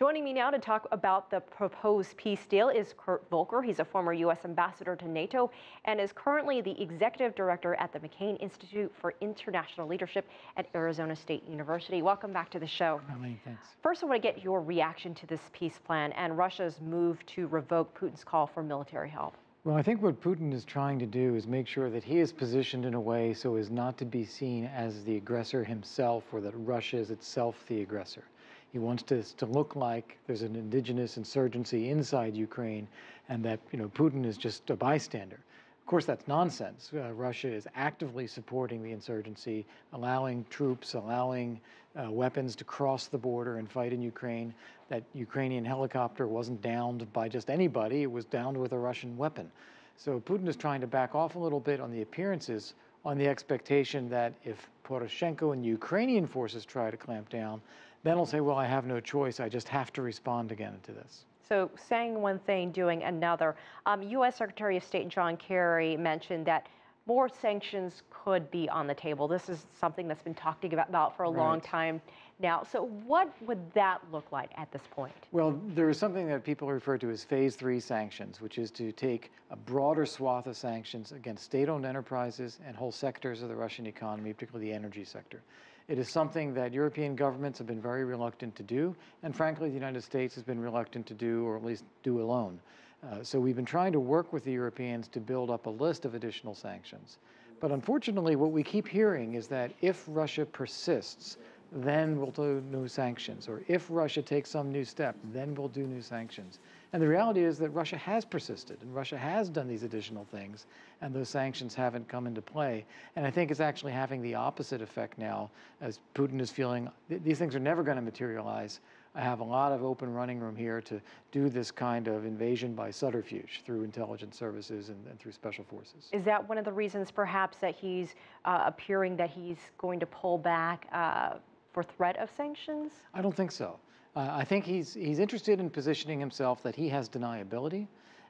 Joining me now to talk about the proposed peace deal is Kurt Volker. He's a former U.S. ambassador to NATO and is currently the executive director at the McCain Institute for International Leadership at Arizona State University. Welcome back to the show. Thanks. First, I want to get your reaction to this peace plan and Russia's move to revoke Putin's call for military help. Well, I think what Putin is trying to do is make sure that he is positioned in a way so as not to be seen as the aggressor himself or that Russia is itself the aggressor. He wants to look like there's an indigenous insurgency inside Ukraine and that you know Putin is just a bystander. Of course, that's nonsense. Uh, Russia is actively supporting the insurgency, allowing troops, allowing uh, weapons to cross the border and fight in Ukraine. That Ukrainian helicopter wasn't downed by just anybody, it was downed with a Russian weapon. So Putin is trying to back off a little bit on the appearances on the expectation that if Poroshenko and Ukrainian forces try to clamp down, then he'll say, well, I have no choice. I just have to respond again to this. So saying one thing, doing another. Um, U.S. Secretary of State John Kerry mentioned that more sanctions could be on the table. This is something that's been talked about for a right. long time now. So what would that look like at this point? Well, there is something that people refer to as phase three sanctions, which is to take a broader swath of sanctions against state-owned enterprises and whole sectors of the Russian economy, particularly the energy sector. It is something that European governments have been very reluctant to do, and frankly, the United States has been reluctant to do, or at least do alone. Uh, so we've been trying to work with the Europeans to build up a list of additional sanctions. But unfortunately, what we keep hearing is that if Russia persists, then we'll do new sanctions. Or if Russia takes some new step, then we'll do new sanctions. And the reality is that Russia has persisted and Russia has done these additional things and those sanctions haven't come into play. And I think it's actually having the opposite effect now as Putin is feeling th these things are never going to materialize. I have a lot of open running room here to do this kind of invasion by subterfuge through intelligence services and, and through special forces. Is that one of the reasons perhaps that he's uh, appearing that he's going to pull back uh, for threat of sanctions? I don't think so. Uh, I think he's, he's interested in positioning himself that he has deniability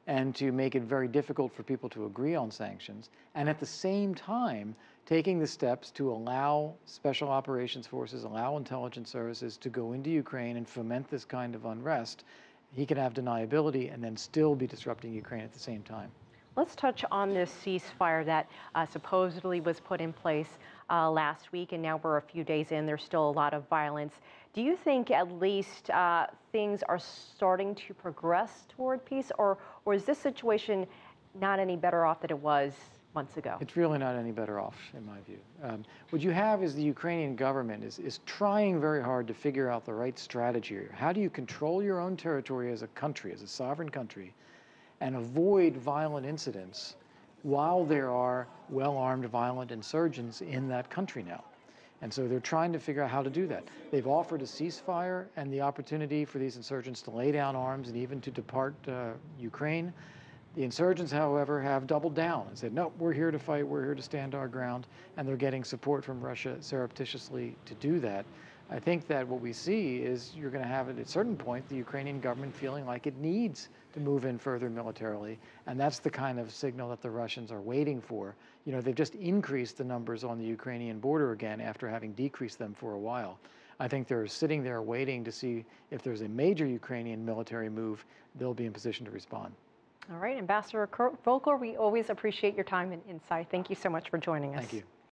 and to make it very difficult for people to agree on sanctions, and at the same time, taking the steps to allow special operations forces, allow intelligence services to go into Ukraine and foment this kind of unrest. He can have deniability and then still be disrupting Ukraine at the same time. Let's touch on this ceasefire that uh, supposedly was put in place uh, last week, and now we're a few days in. There's still a lot of violence. Do you think at least uh, things are starting to progress toward peace, or, or is this situation not any better off than it was months ago? It's really not any better off, in my view. Um, what you have is the Ukrainian government is, is trying very hard to figure out the right strategy. How do you control your own territory as a country, as a sovereign country, and avoid violent incidents while there are well-armed violent insurgents in that country now? And so they're trying to figure out how to do that. They've offered a ceasefire and the opportunity for these insurgents to lay down arms and even to depart uh, Ukraine. The insurgents, however, have doubled down and said, no, we're here to fight, we're here to stand our ground, and they're getting support from Russia surreptitiously to do that. I think that what we see is you're going to have at a certain point the Ukrainian government feeling like it needs to move in further militarily, and that's the kind of signal that the Russians are waiting for. You know, they've just increased the numbers on the Ukrainian border again after having decreased them for a while. I think they're sitting there waiting to see if there's a major Ukrainian military move, they'll be in position to respond. All right, Ambassador Volker, we always appreciate your time and insight. Thank you so much for joining us. Thank you.